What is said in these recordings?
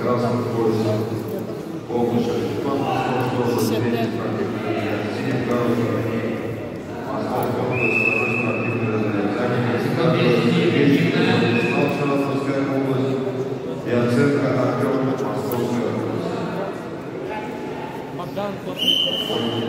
красным поясом. Полночь Степан Московского Синим Карловский. Московская область, второй спортивный разряд. Саратовская область и оценка Артем Московская область. Богдан Ручками,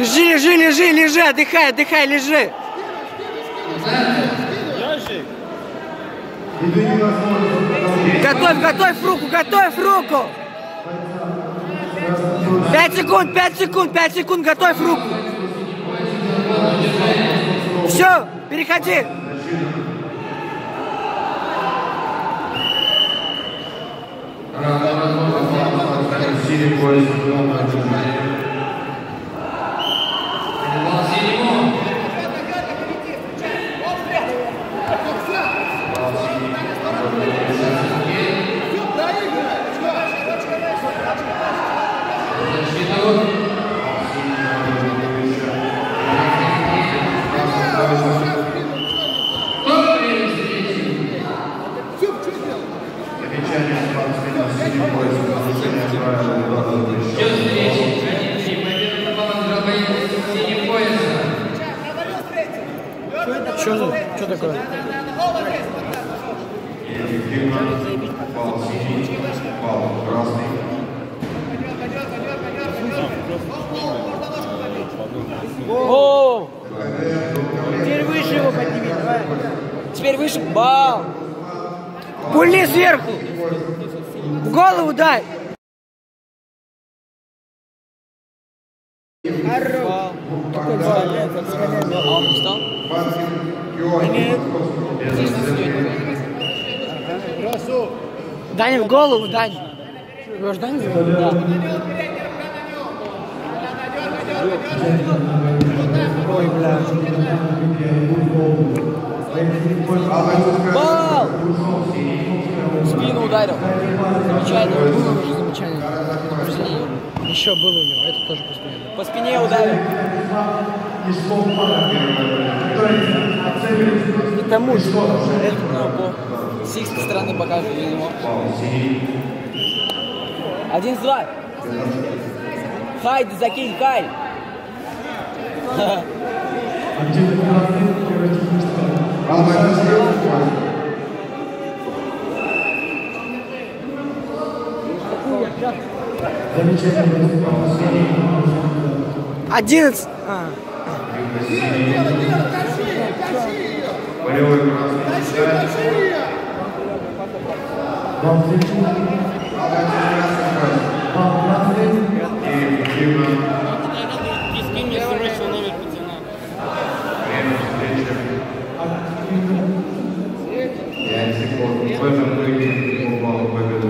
Лежи, лежи, лежи, лежи, отдыхай, отдыхай, лежи. Готовь, готовь руку, готовь руку. Пять секунд, пять секунд, пять секунд, готовь руку. Все, переходи. Плеча. Что, такое? О! Теперь выше его подними. Теперь выше. Бал! Пульни сверху! Голову дай! Даня в голову, Даня. Вы же Даня зовут? Да. Ой, бля. Бал! Ударил. Замечание. Было уже замечание. Еще было у него. Это тоже по спине. По спине ударил. И тому же. Это ну, по с их стороны покажут для него. Пал синий. Один, два. Хайд, закинь, хай. Албан Одиннадцать. А. Пять секунд. В этом выигрыше по баллу победу.